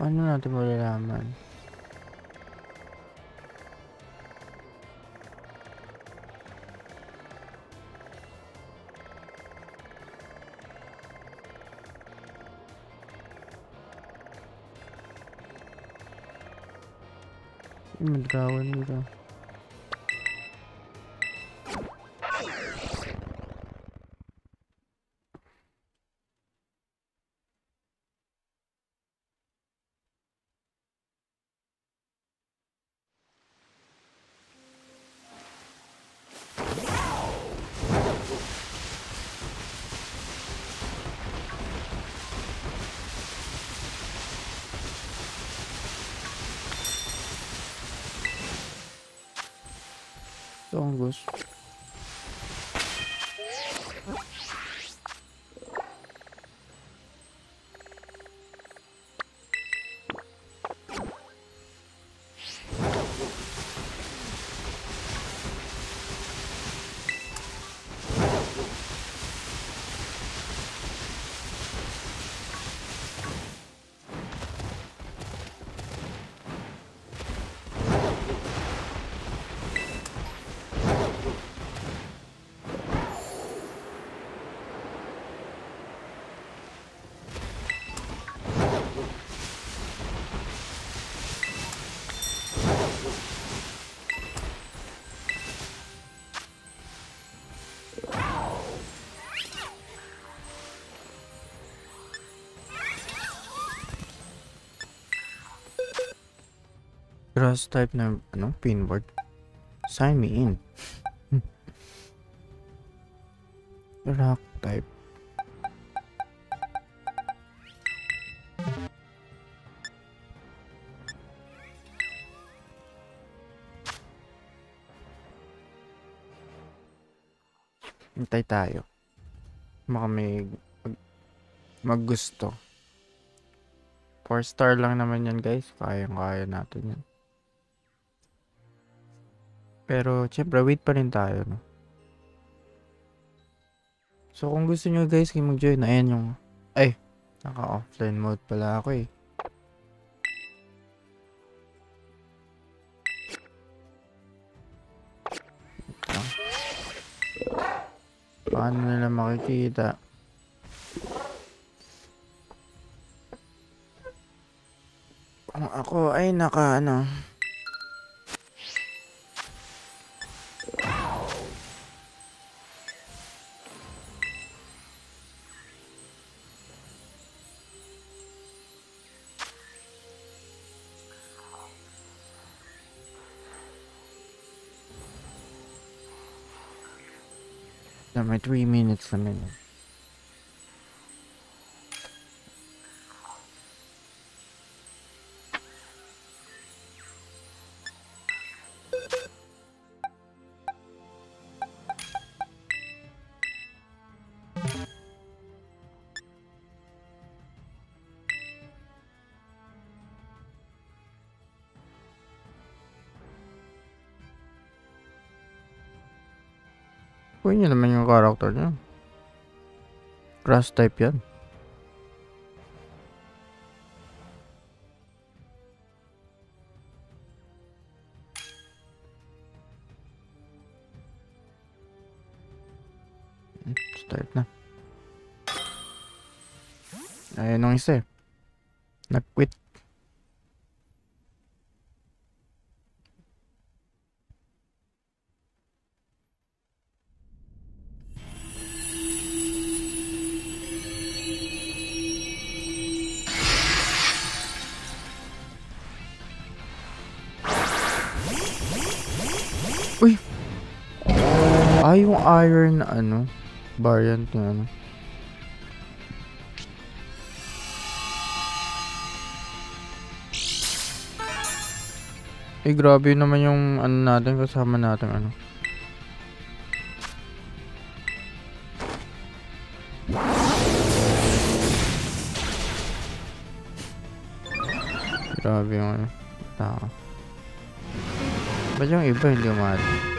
Paano natin malalaman? Madrawan dito. Dá um gosto. Grass type na ano, pinboard. Sign me in. Rock type. Hintay tayo. Baka may mag, maggusto. 4 star lang naman yan guys. Kayang-kaya natin yan. Pero, syempre, wait pa rin tayo, no? So, kung gusto nyo guys, kayo mag-join, ayan yung... Ay, naka-offline mode pala ako eh. Paano nila makikita? Ako ay naka ano... Got my three minutes a minute. Kunin niyo naman yung character niya. Grass type yan. Hmm, Start na. Ayun nung isa eh. Nag-quit. Iron na ano, variant ng ano. Eh, grabe naman yung ano natin, kasama natin ano. Grabe yung ano, tao. Ba't yung iba hindi umati?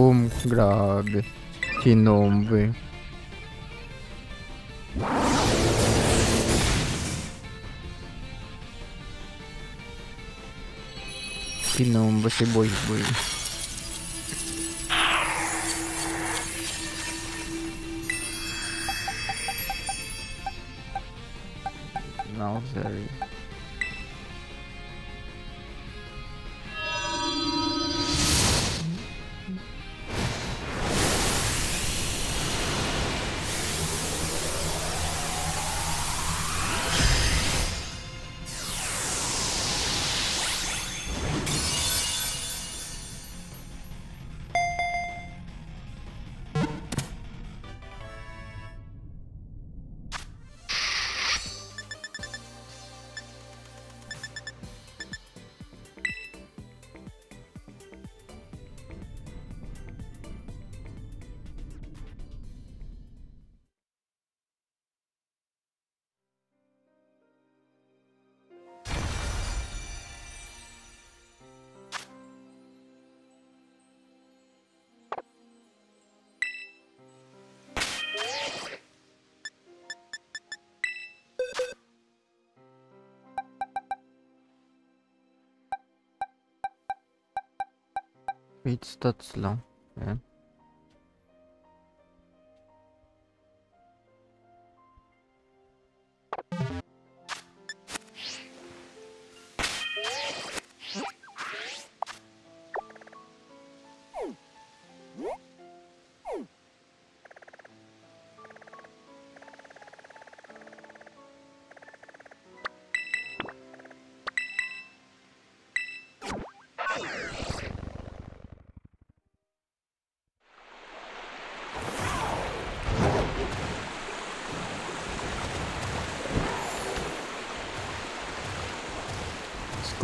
Boom, grabe. que nome você boi boy. Não, sério. 8 stats lang. Ayan.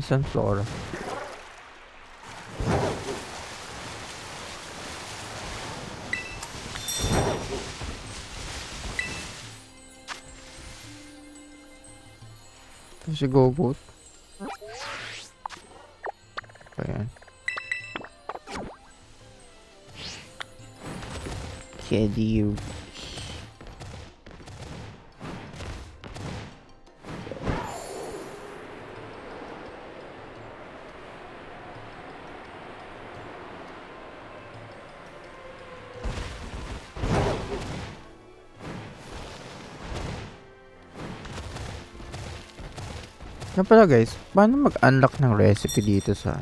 Some sort of. Chegou o outro. É. Que é de Nga pala guys, paano mag-unlock ng recipe dito sa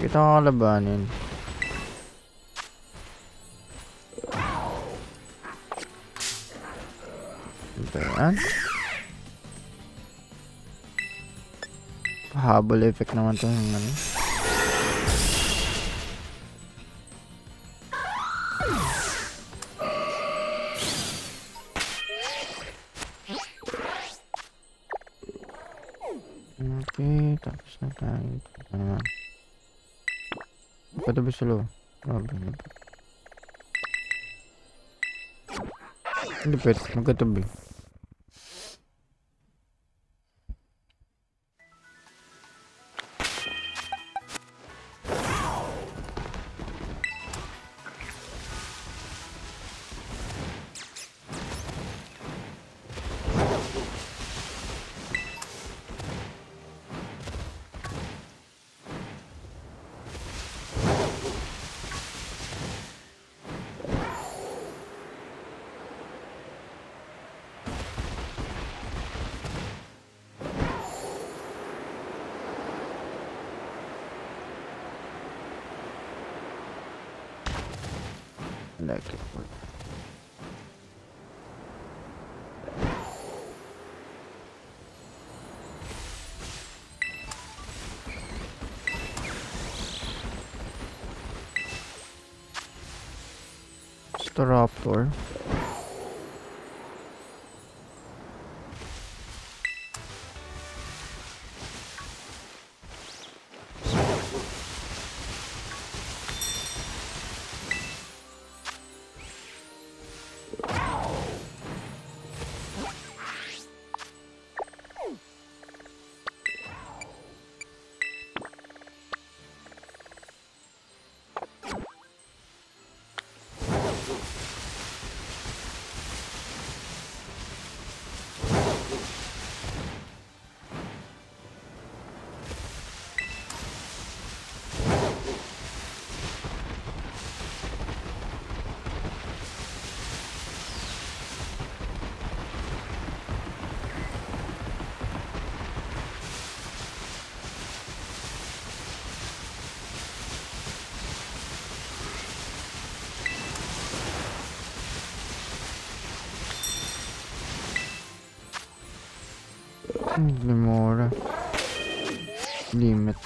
Kita ko kalabanin. Ito yan. Habol effect naman to ano. Okay, tapos na tayo. Naman. Patabi sa loob. Hindi. like it. the raptor Demora. Limit.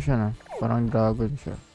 Siya na? Parang dragon siya.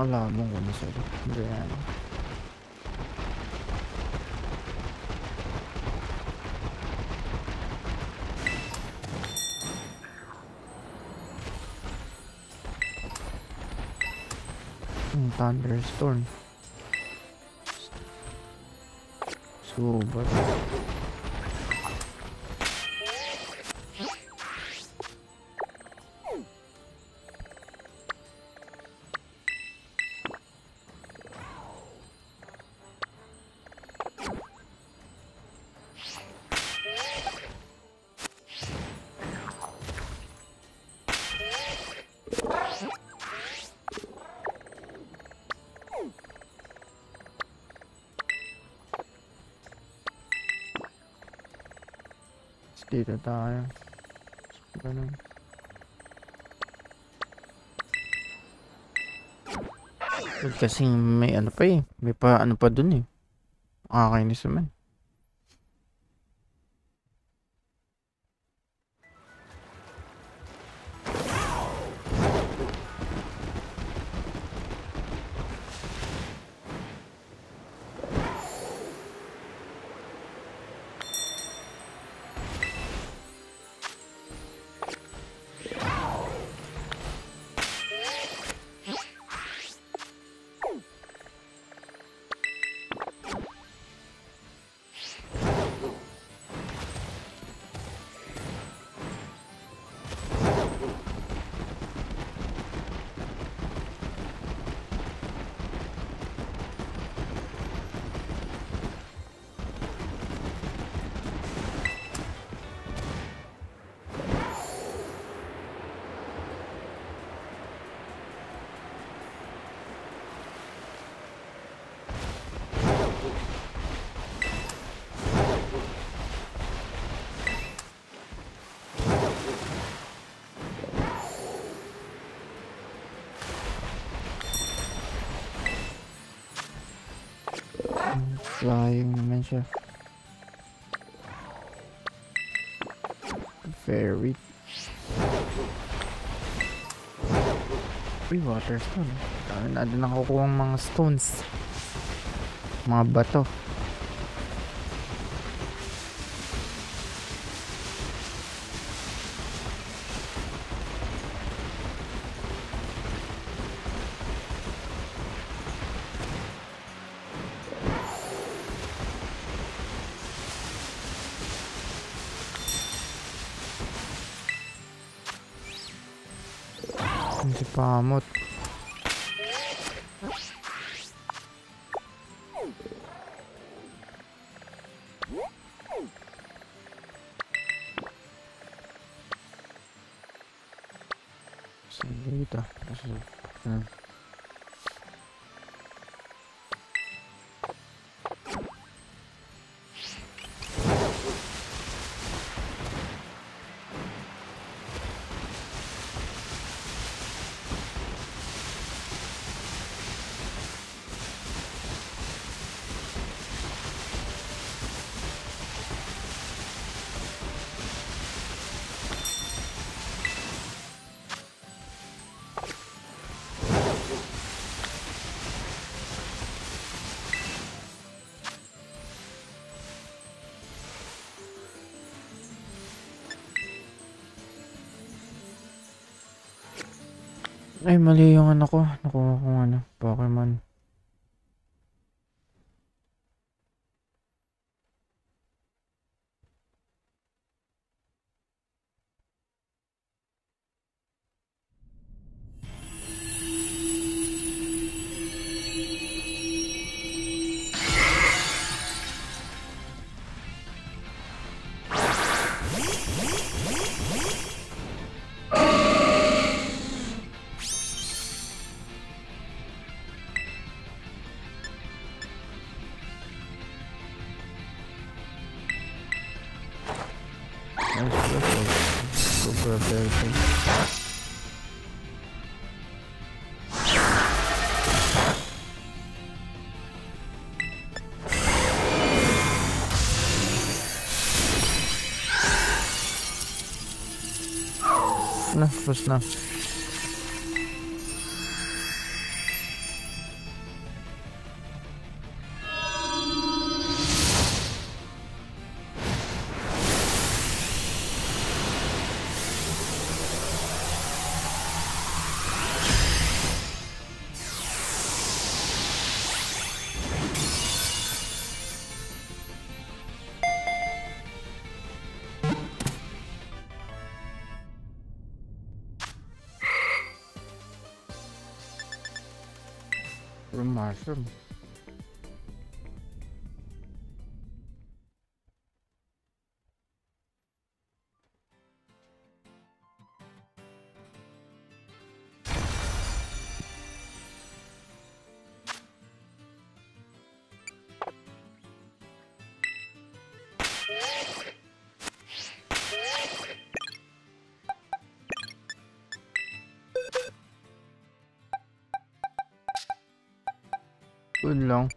올라오는 거 있어야 돼. 근데 thunderstorm. Super. Dito tayo. Ganun. Kasi may ano pa eh. May pa ano pa dun eh. Nakakainis naman. Sayang naman siya. Very. Uy, water stone. Dami na din nakukuha mga stones. Mga bato. Типа, вот... Сандуита. Ay, mali yung ano ko. Nakuha kong ano, Pokemon. cover up everything. Enough was enough. room mushroom. long.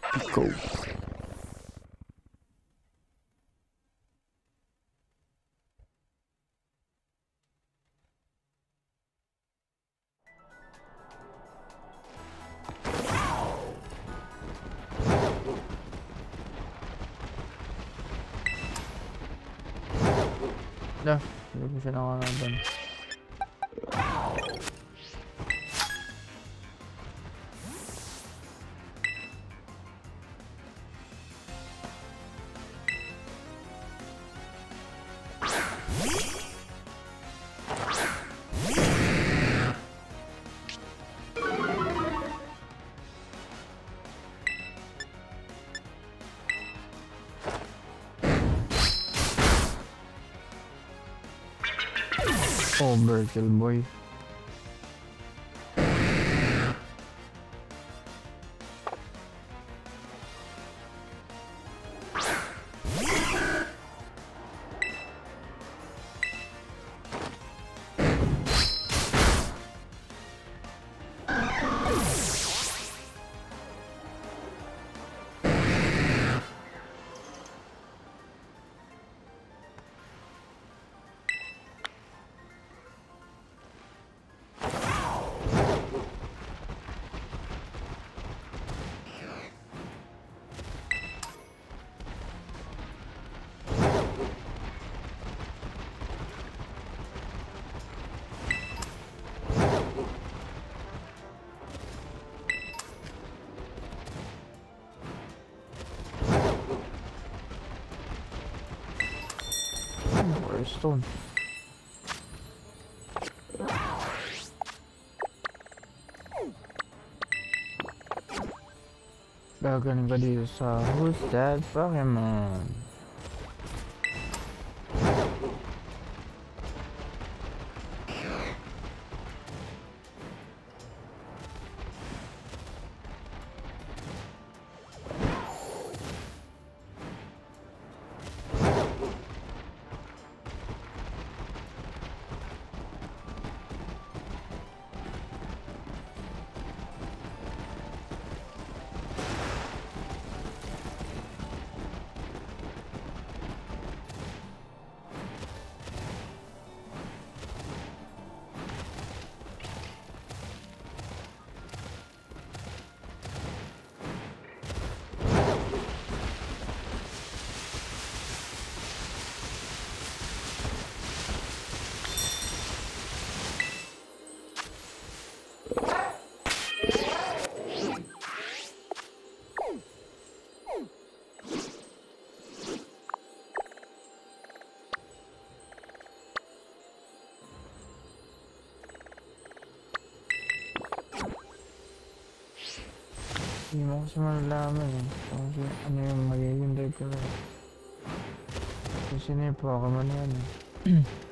Pico. je we should het want Oh, Miracle Boy. phone. Welcome everybody, so who's that Pokemon? Hindi mo kasi malalaman eh. Kung ano yung magiging type ko. Kasi na yung Pokemon na yan eh.